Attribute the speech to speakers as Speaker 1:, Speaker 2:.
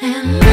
Speaker 1: And